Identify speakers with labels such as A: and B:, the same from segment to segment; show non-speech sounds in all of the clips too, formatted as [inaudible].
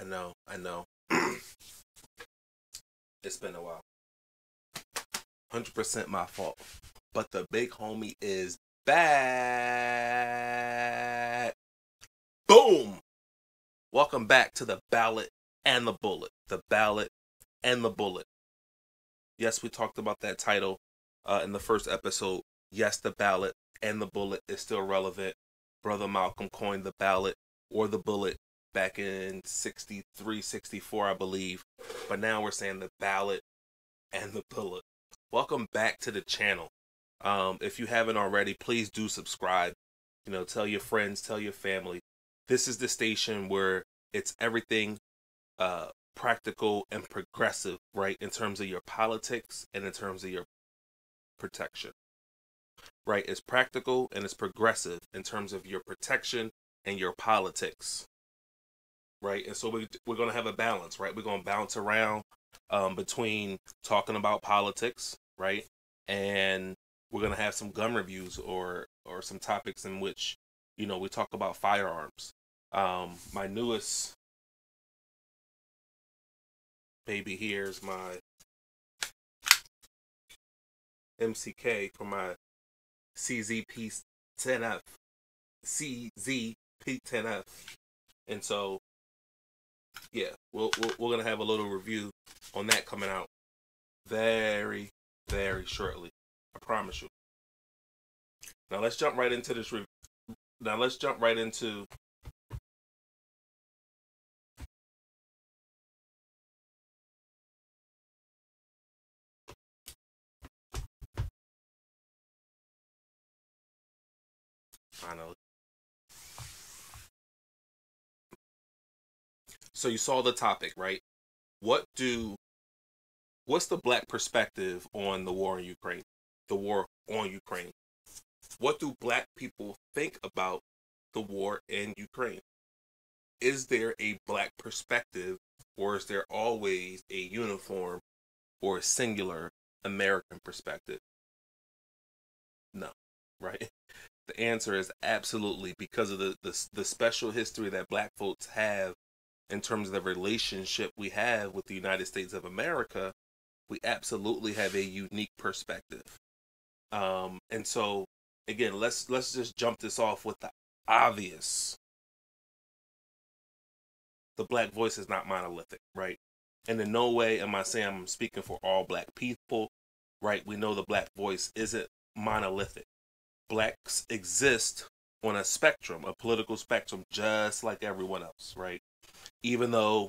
A: I know, I know. [clears throat] it's been a while. 100% my fault. But the big homie is back. Boom! Welcome back to the ballot and the bullet. The ballot and the bullet. Yes, we talked about that title uh, in the first episode. Yes, the ballot and the bullet is still relevant. Brother Malcolm coined the ballot or the bullet back in 63, 64, I believe. But now we're saying the ballot and the bullet. Welcome back to the channel. Um, if you haven't already, please do subscribe. You know, tell your friends, tell your family. This is the station where it's everything uh, practical and progressive, right? In terms of your politics and in terms of your protection, right? It's practical and it's progressive in terms of your protection and your politics, right? And so we, we're going to have a balance, right? We're going to bounce around um, between talking about politics, right? And we're going to have some gun reviews or, or some topics in which, you know, we talk about firearms. Um, my newest baby here is my MCK for my CZP10F. CZP10F. And so, yeah, we'll, we we're to have a little review on that coming out very, very shortly. I promise you. Now let's jump right into this review. Now let's jump right into finally. So you saw the topic, right? What do what's the black perspective on the war in Ukraine? The war on Ukraine. What do black people think about the war in Ukraine? Is there a black perspective or is there always a uniform or a singular American perspective? No, [laughs] right? The answer is absolutely because of the, the, the special history that black folks have in terms of the relationship we have with the United States of America. We absolutely have a unique perspective. Um, and so again, let's let's just jump this off with the obvious. The black voice is not monolithic, right? And in no way am I saying I'm speaking for all black people, right? We know the black voice isn't monolithic. Blacks exist on a spectrum, a political spectrum, just like everyone else, right? Even though,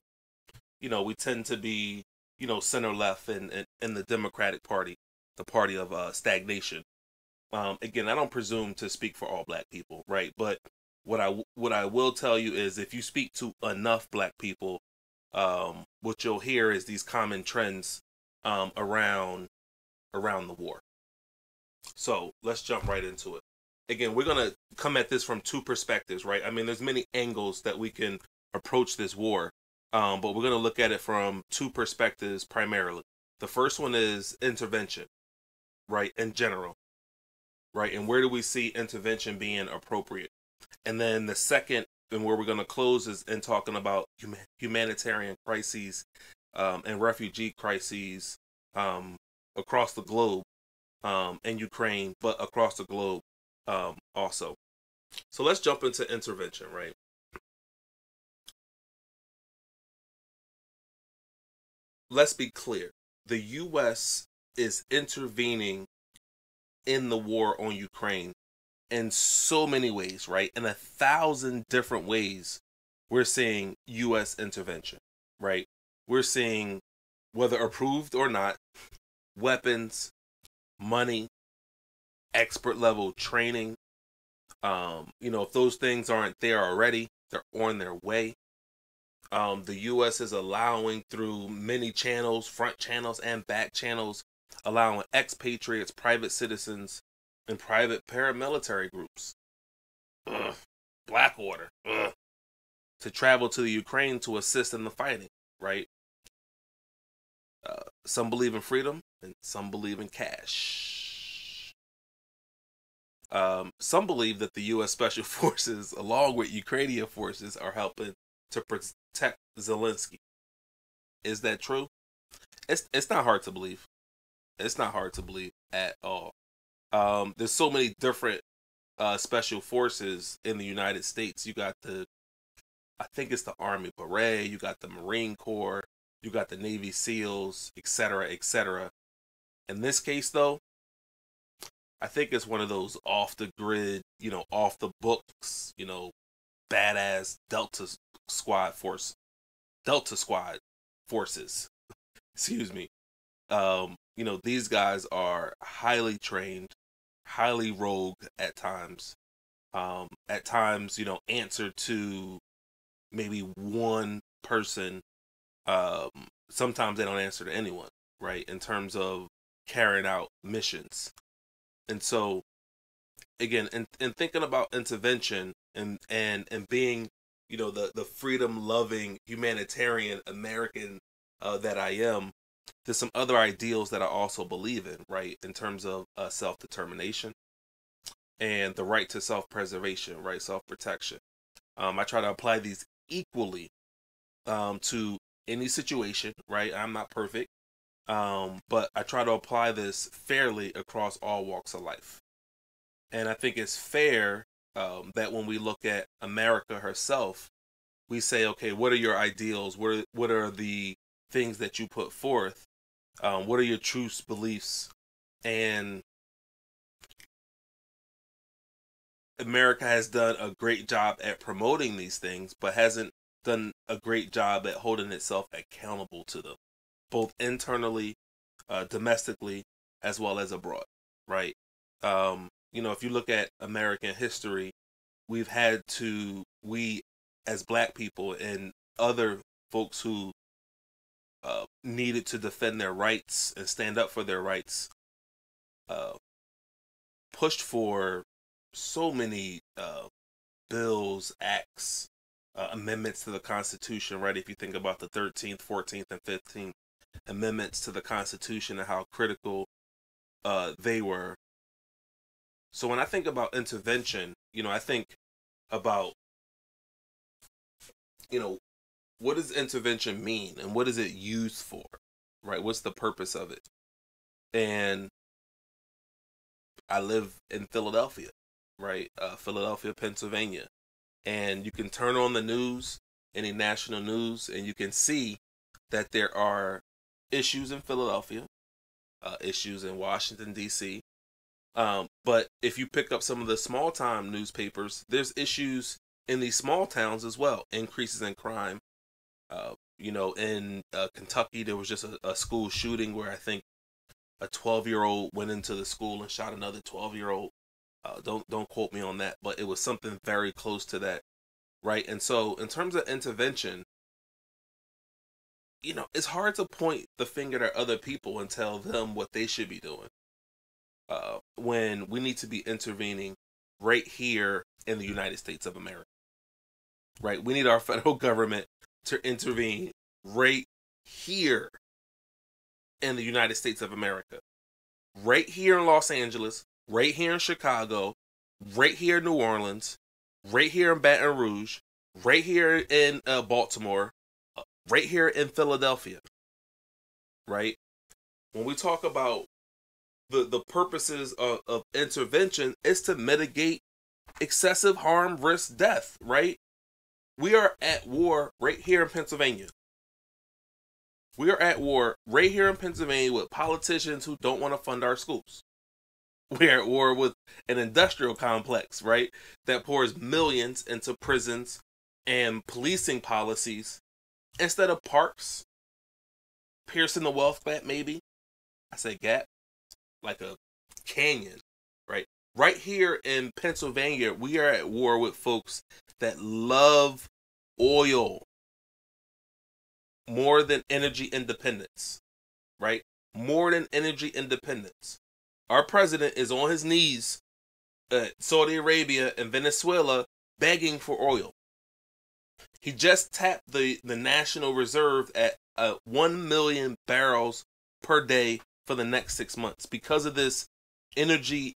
A: you know, we tend to be, you know, center left in, in, in the Democratic Party, the party of uh, stagnation, um, again, I don't presume to speak for all black people, right? But what I what I will tell you is, if you speak to enough black people, um, what you'll hear is these common trends um, around around the war. So let's jump right into it. Again, we're gonna come at this from two perspectives, right? I mean, there's many angles that we can approach this war, um, but we're gonna look at it from two perspectives primarily. The first one is intervention, right? In general, right? And where do we see intervention being appropriate? And then the second, and where we're going to close is in talking about humanitarian crises um, and refugee crises um, across the globe um, in Ukraine, but across the globe um, also. So let's jump into intervention, right? Let's be clear. The U.S. is intervening in the war on Ukraine in so many ways, right? In a thousand different ways, we're seeing U.S. intervention, right? We're seeing, whether approved or not, weapons, money, expert level training. Um, you know, if those things aren't there already, they're on their way. Um, the U.S. is allowing through many channels, front channels and back channels, allowing expatriates, private citizens, and private paramilitary groups, ugh, Blackwater, ugh, to travel to the Ukraine to assist in the fighting, right? Uh, some believe in freedom and some believe in cash. Um, some believe that the U.S. [laughs] Special Forces, along with Ukrainian forces, are helping to protect Zelensky. Is that true? It's it's not hard to believe. It's not hard to believe at all. Um, there's so many different uh, special forces in the United States. You got the, I think it's the Army Beret. You got the Marine Corps. You got the Navy SEALs, etc., etc. In this case, though, I think it's one of those off the grid, you know, off the books, you know, badass Delta Squad force, Delta Squad forces. [laughs] Excuse me. Um, you know, these guys are highly trained, highly rogue at times. Um, at times, you know, answer to maybe one person. Um, sometimes they don't answer to anyone, right? In terms of carrying out missions. And so, again, in, in thinking about intervention and and and being, you know, the the freedom loving humanitarian American uh, that I am, there's some other ideals that I also believe in, right? In terms of uh, self determination and the right to self preservation, right? Self protection. Um, I try to apply these equally um, to any situation, right? I'm not perfect, um, but I try to apply this fairly across all walks of life. And I think it's fair um, that when we look at America herself, we say, okay, what are your ideals? What are, what are the things that you put forth? Um, what are your truths, beliefs? And America has done a great job at promoting these things, but hasn't done a great job at holding itself accountable to them, both internally, uh, domestically, as well as abroad. Right? Um, you know, if you look at American history, we've had to we as Black people and other folks who uh, needed to defend their rights and stand up for their rights, uh, pushed for so many uh, bills, acts, uh, amendments to the Constitution, right? If you think about the 13th, 14th, and 15th amendments to the Constitution and how critical uh, they were. So when I think about intervention, you know, I think about, you know, what does intervention mean and what is it used for, right? What's the purpose of it? And I live in Philadelphia, right? Uh, Philadelphia, Pennsylvania. And you can turn on the news, any national news, and you can see that there are issues in Philadelphia, uh, issues in Washington, D.C. Um, but if you pick up some of the small time newspapers, there's issues in these small towns as well. Increases in crime. Uh, you know, in uh, Kentucky, there was just a, a, school shooting where I think a 12 year old went into the school and shot another 12 year old. Uh, don't don't quote me on that, but it was something very close to that, right? And so, in terms of intervention, you know, it's hard to point the finger at other people and tell them what they should be doing. Uh, when we need to be intervening right here in the United States of America. Right? We need our [laughs] federal government to intervene right here in the United States of America. Right here in Los Angeles, right here in Chicago, right here in New Orleans, right here in Baton Rouge, right here in uh, Baltimore, uh, right here in Philadelphia. Right? When we talk about the the purposes of, of intervention is to mitigate excessive harm, risk, death, right? We are at war right here in Pennsylvania. We are at war right here in Pennsylvania with politicians who don't want to fund our schools. [laughs] We are at war with an industrial complex, right, that pours millions into prisons and policing policies instead of parks, piercing the wealth gap, maybe. I say gap, like a canyon, right? Right here in Pennsylvania, we are at war with folks that love oil more than energy independence, right? More than energy independence. Our president is on his knees at Saudi Arabia and Venezuela begging for oil. He just tapped the, the National Reserve at uh, 1 million barrels per day for the next six months because of this energy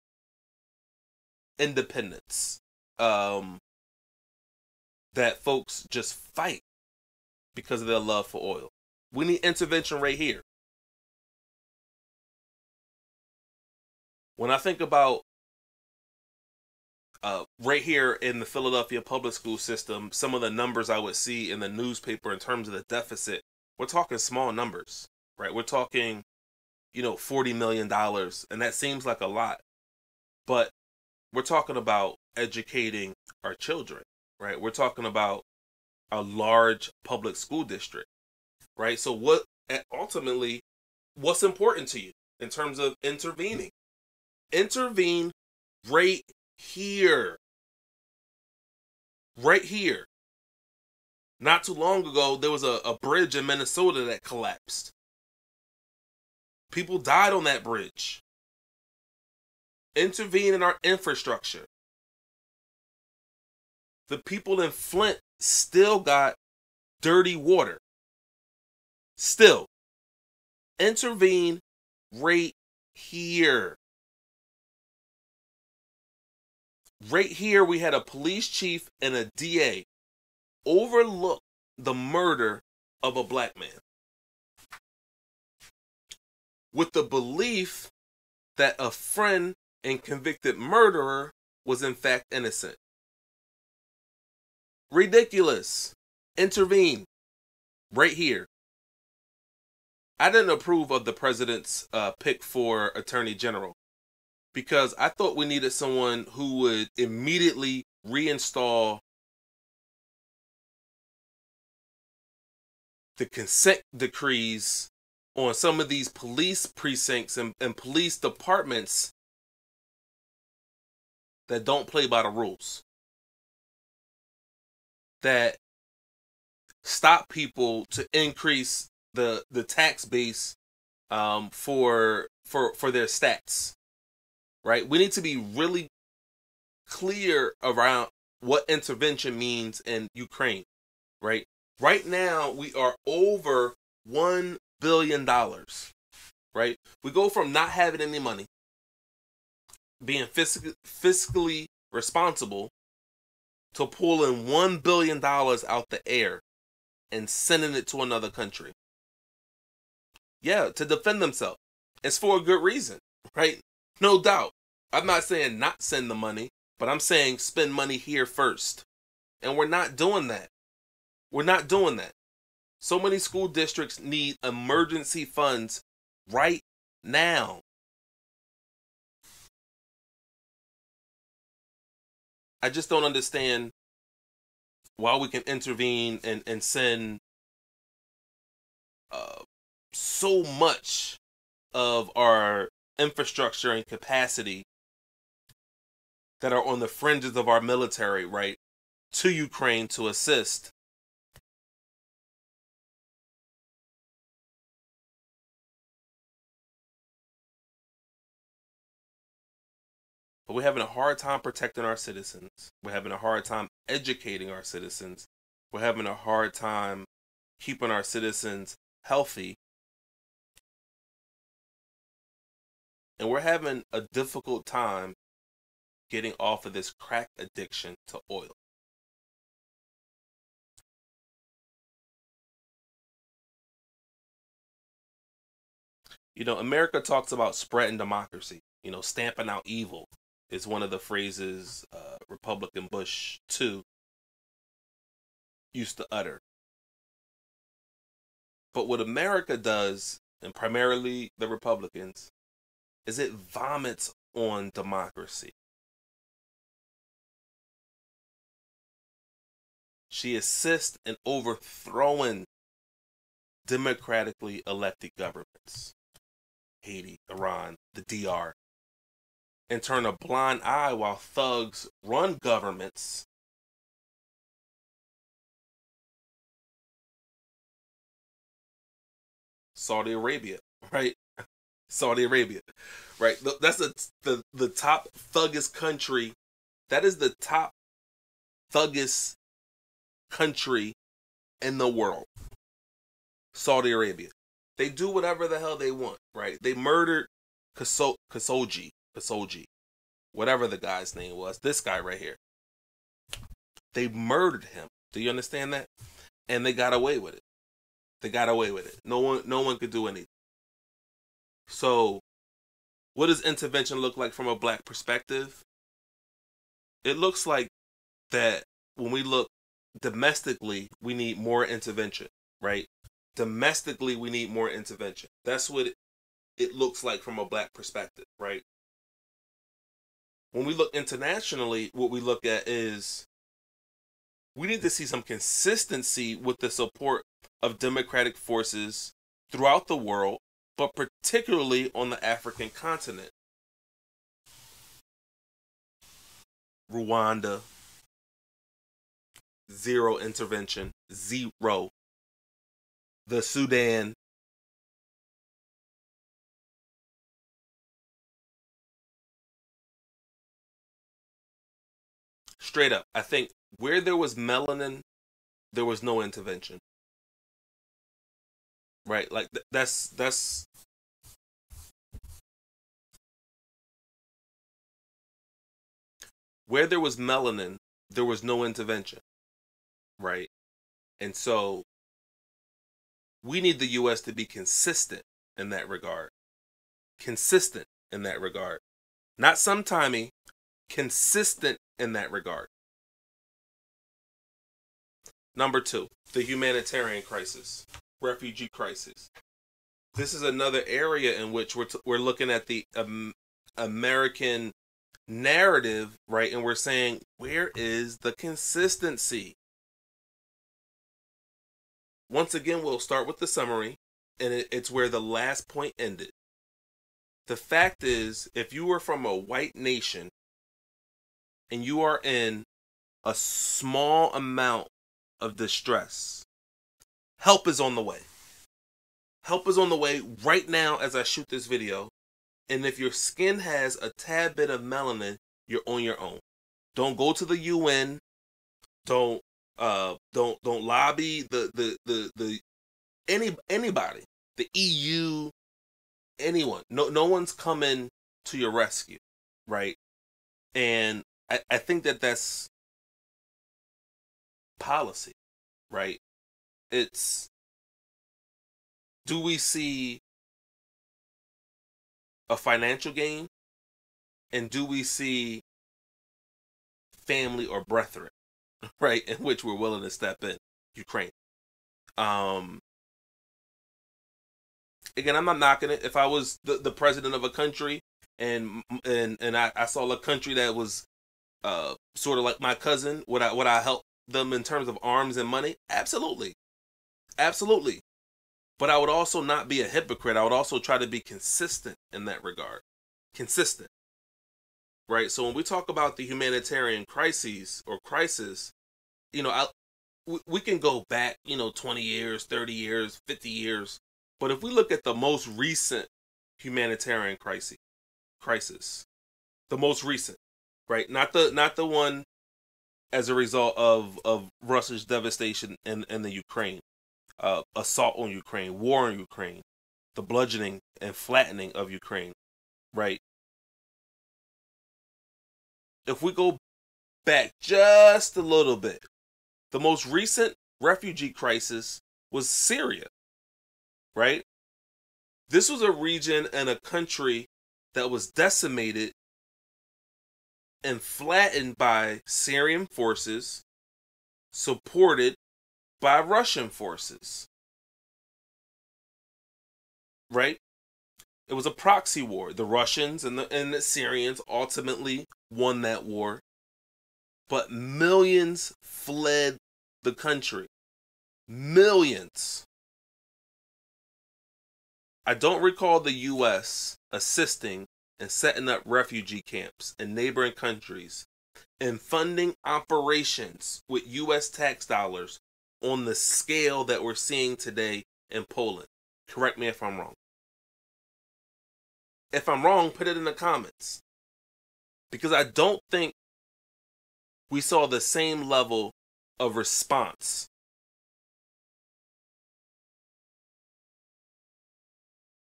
A: independence. Um, that folks just fight because of their love for oil. We need intervention right here. When I think about uh, right here in the Philadelphia public school system, some of the numbers I would see in the newspaper in terms of the deficit, we're talking small numbers, right? We're talking, you know, $40 million, and that seems like a lot. But we're talking about educating our children, right? We're talking about a large public school district, right? So, what ultimately, what's important to you in terms of intervening? Intervene right here. Right here. Not too long ago, there was a, a bridge in Minnesota that collapsed. People died on that bridge. Intervene in our infrastructure. The people in Flint still got dirty water. Still. Intervene right here. right here we had a police chief and a DA overlook the murder of a black man with the belief that a friend and convicted murderer was in fact innocent. Ridiculous. Intervene. Right here. I didn't approve of the president's uh, pick for attorney general because I thought we needed someone who would immediately reinstall the consent decrees on some of these police precincts and, and police departments that don't play by the rules. That stop people to increase the the tax base um, for for for their stats right? We need to be really clear around what intervention means in Ukraine, right? Right now, we are over $1 billion, dollars. right? We go from not having any money, being fiscally, fiscally responsible, to pulling $1 billion out the air and sending it to another country. Yeah, to defend themselves. It's for a good reason, right? No doubt. I'm not saying not send the money, but I'm saying spend money here first. And we're not doing that. We're not doing that. So many school districts need emergency funds right now. I just don't understand why we can intervene and, and send uh, so much of our infrastructure and capacity that are on the fringes of our military, right, to Ukraine to assist. But we're having a hard time protecting our citizens. We're having a hard time educating our citizens. We're having a hard time keeping our citizens healthy And we're having a difficult time getting off of this crack addiction to oil. You know, America talks about spreading democracy. You know, stamping out evil is one of the phrases uh, Republican Bush too used to utter. But what America does, and primarily the Republicans, is it vomits on democracy. She assists in overthrowing democratically elected governments. Haiti, Iran, the DR. And turn a blind eye while thugs run governments Saudi Arabia, right? [laughs] Saudi Arabia, right? That's the the the top thuggest country. That is the top thuggest country in the world. Saudi Arabia. They do whatever the hell they want, right? They murdered Khashoggi, Khashoggi, whatever the guy's name was. This guy right here. They murdered him Do you understand that? And they got away with it. They got away with it. No one no one could do anything. So what does intervention look like from a black perspective? It looks like that when we look domestically, we need more intervention, right? Domestically, we need more intervention. That's what it, it looks like from a black perspective, right? When we look internationally, what we look at is we need to see some consistency with the support of democratic forces throughout the world, but particularly on the African continent. Rwanda, zero intervention, zero. The Sudan, straight up, I think where there was melanin, there was no intervention. Right? Like th- that's that's where there was melanin, there was no intervention. Right? And so we need the US to be consistent in that regard. Consistent in that regard. Not sometimey, consistent in that regard. Number two, the humanitarian crisis, refugee crisis. This is another area in which we're, t- we're looking at the um, American narrative, right? And we're saying, where is the consistency? Once again, we'll start with the summary, and it, it's where the last point ended. The fact is, if you were from a white nation and you are in a small amount of distress. Help is on the way. Help is on the way right now as I shoot this video. And if your skin has a tad bit of melanin, you're on your own. Don't go to the UN. Don't uh don't don't lobby the the the the any anybody. The EU anyone. No no one's coming to your rescue, right? And I, I think that that's policy, right? It's do we see a financial gain and do we see family or brethren, [laughs] right, in which we're willing to step in Ukraine. Um again, I'm not knocking it. If I was the, the president of a country and and and I, I saw a country that was uh sort of like my cousin, would I would I help them in terms of arms and money? Absolutely. Absolutely. But I would also not be a hypocrite. I would also try to be consistent in that regard. Consistent. Right? So when we talk about the humanitarian crises or crisis, you know, I we, we can go back, you know, 20 years, 30 years, 50 years. But if we look at the most recent humanitarian crisis, crisis, the most recent, right? Not the not the one as a result of of Russia's devastation in in the Ukraine, uh, assault on Ukraine, war in Ukraine, the bludgeoning and flattening of Ukraine, right? If we go back just a little bit, the most recent refugee crisis was Syria, right? This was a region and a country that was decimated and flattened by Syrian forces, supported by Russian forces. Right? It was a proxy war. The Russians and the, and the Syrians ultimately won that war. But millions fled the country. Millions. I don't recall the U.S. assisting and setting up refugee camps in neighboring countries and funding operations with U.S. tax dollars on the scale that we're seeing today in Poland. Correct me if I'm wrong. If I'm wrong, put it in the comments. Because I don't think we saw the same level of response.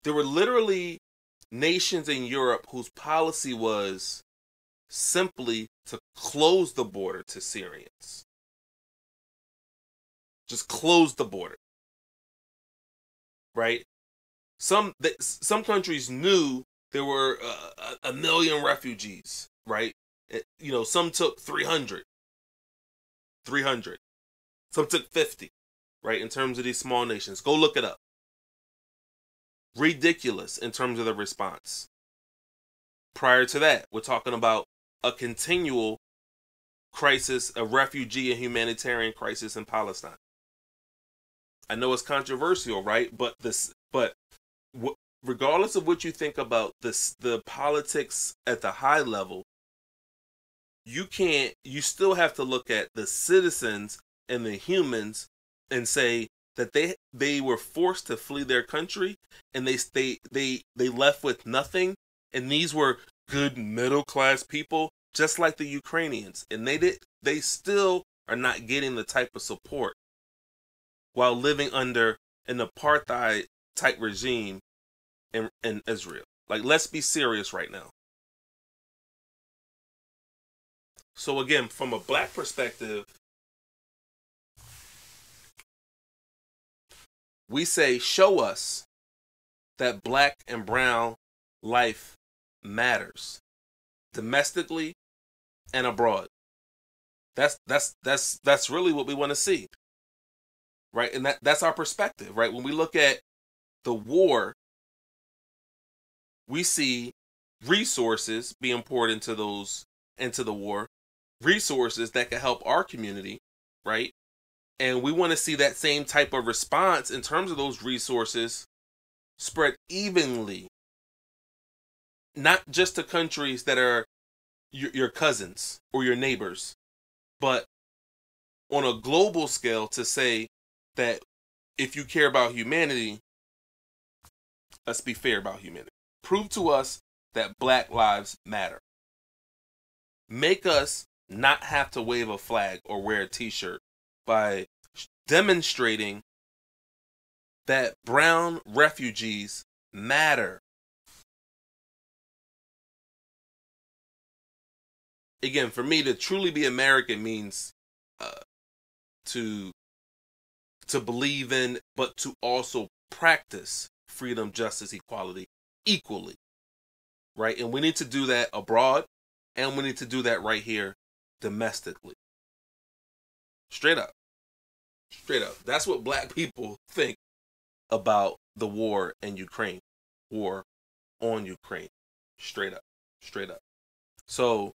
A: There were literally nations in Europe whose policy was simply to close the border to Syrians. Just close the border. Right? Some some countries knew there were uh, a million refugees, right? It, you know, some took 300. 300. Some took 50, right? In terms of these small nations. Go look it up. Ridiculous in terms of the response. Prior to that, we're talking about a continual crisis, a refugee and humanitarian crisis in Palestine. I know it's controversial, right? But this, but regardless of what you think about this, the politics at the high level, you can't. You still have to look at the citizens and the humans and say that they they were forced to flee their country and they they they they left with nothing and these were good middle class people just like the Ukrainians and they did they still are not getting the type of support while living under an apartheid type regime in, in Israel. Like let's be serious right now. So again, from a black perspective, we say, show us that black and brown life matters domestically and abroad. That's that's that's that's really what we want to see. Right? And that that's our perspective, right? When we look at the war, we see resources being poured into those into the war, resources that can help our community, right? And we want to see that same type of response in terms of those resources spread evenly, not just to countries that are your, your cousins or your neighbors, but on a global scale to say that if you care about humanity, let's be fair about humanity. Prove to us that black lives matter. Make us not have to wave a flag or wear a t shirt by demonstrating that brown refugees matter. Again, for me to truly be American means uh, to to believe in, but to also practice freedom, justice, equality equally. Right? And we need to do that abroad, and we need to do that right here domestically. Straight up. Straight up. That's what black people think about the war in Ukraine. War on Ukraine. Straight up. Straight up. So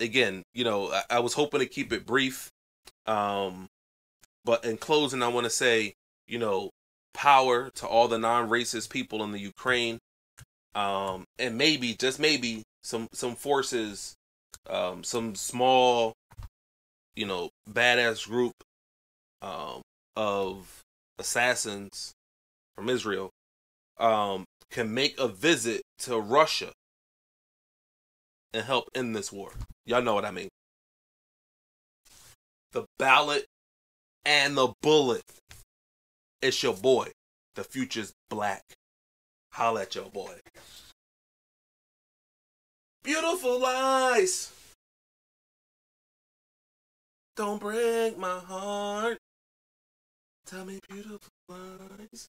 A: again, you know, I, I was hoping to keep it brief. Um but in closing I want to say, you know, power to all the non-racist people in the Ukraine. Um and maybe just maybe some some forces um some small you know badass group um, of assassins from Israel um, can make a visit to Russia and help end this war. Y'all know what I mean. The ballot and the bullet. It's your boy. The future's black. Holla at your boy. Beautiful lies. Don't break my heart. Tell me beautiful lies.